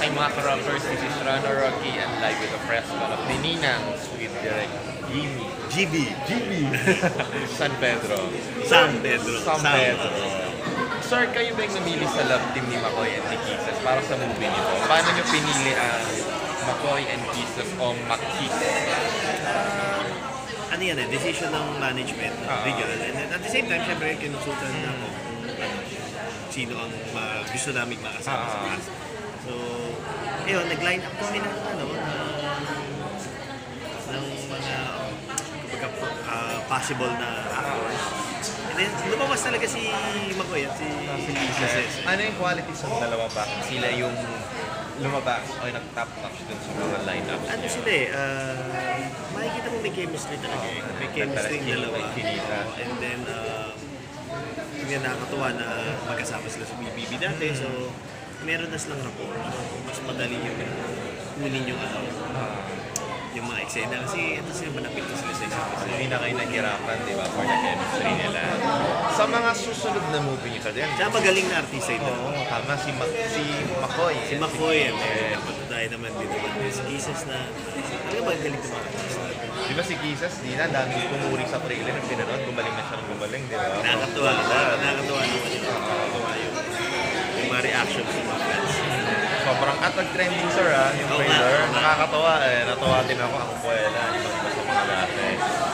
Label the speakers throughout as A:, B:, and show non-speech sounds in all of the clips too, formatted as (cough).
A: kay mga characters, this is Rana Rocky and live with a fresh one of Ninang with direct Jimmy.
B: GB. (laughs)
A: GB! San Pedro.
B: San Pedro.
A: San Pedro. Sir, kayo ba yung namili sa love team ni McCoy and ni Kisses para sa movie nito? Paano nyo pinili ang McCoy and Kisses o McKiss?
B: Ano yan eh, decision ng management ng
A: Ah.
B: regional. And then at the same time, syempre, kinonsultan na ako kung ano, sino ang ma- gusto namin makasama sa
A: Ah.
B: cast. So, ayun, nag-line up kami ng ano, ng, ng mga kumbaga, ah, possible na actors. And then, lumabas talaga si Makoy at si,
A: Si
B: Kisses.
A: Ano yung qualities ng dalawa ba? Sila yung lumabas o yung nag-top notch dun sa mga lineups
B: Ano
A: niya?
B: sila eh, ah, makikita mo may chemistry talaga eh. May chemistry yung dalawa. And then, uh, yun nakakatuwa na magkasama sila sa BBB dati. So, meron na silang rapport. Mas madali yung kunin yung ano, yung mga eksena. Kasi ito sila manapit na sila sa isa't isa.
A: Hindi na kayo nahirapan, di ba, for the chemistry nila. Sa mga susunod na movie niyo, din,
B: Tsaka magaling na artista ito.
A: Oo, tama, si, Ma- si McCoy.
B: Si McCoy, eh, may kapatay naman naman. Si Kisses na, talaga magaling na mga artista.
A: Di ba si Kisses, di na, daming pumuri sa trailer ng pinanood, gumaling na siya ng gumaling, di ba?
B: Nakakatuwa, nakakatuwa naman yun. Nakakatuwa yun. Yung mga reactions ng mga fans.
A: Sobrang at nag-trending sir ah, yung trailer. Nakakatawa eh, natuwa din ako ang kuwela, ibang iba sa mga dati.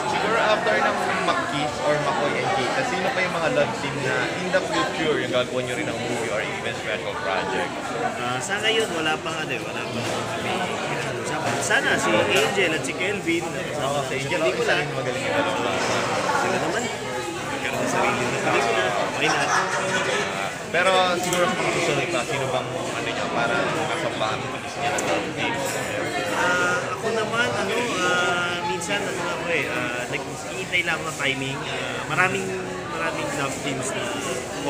A: Siguro after ng McKiss or McCoy and Kita, sino pa yung mga love team na in the future yung gagawin nyo rin ng movie or even special project?
B: Ah, sa ngayon, wala pang ano eh, wala pang kami pinag-usapan. Sana si Angel at si Kelvin.
A: Oo, si Angel,
B: Hindi
A: ako
B: ko
A: isa
B: lang.
A: rin magaling yung dalawa.
B: Sila naman. Magkaroon ng sarili na pelikula. Why not?
A: Ah, pero siguro sa mga susunod pa, sino bang ano nyo para kasambahan mo niya ng love team?
B: Ah, ako naman, ano, ah, minsan, ano ako eh, uh, nag-iintay lang ng timing. Ah, maraming, maraming love teams na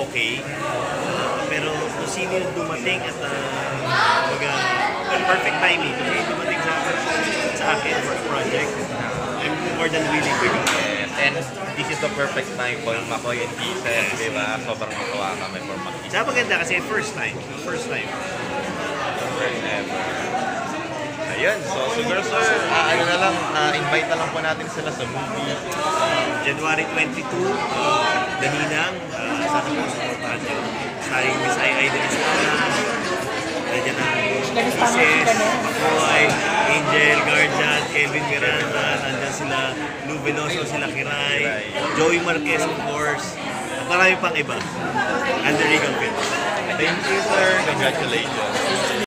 B: okay. Ah, pero kung sino yung dumating at mga, well, perfect timing. Kung sino yung dumating sa, sa akin for project, I'm more than willing to
A: and this is the perfect time for McCoy and Kisses, di ba? Sobrang natuwa kami for McKiss.
B: Tsaka maganda kasi first time. First time.
A: First ever. Ayun, so siguro sir, ah, ano na lang, ah, invite na lang po natin sila sa movie.
B: January 22, uh, Daninang, uh, sana po supportahan nyo. Starring Miss Ai Ai de Estrada, nandiyan na Mrs. Makoy, Angel, Guardian, Kelvin Miranda, sila Lou Veloso, sila Kiray, Joey Marquez of course, at marami pang iba. Under Regal Films.
A: Thank you sir, congratulations.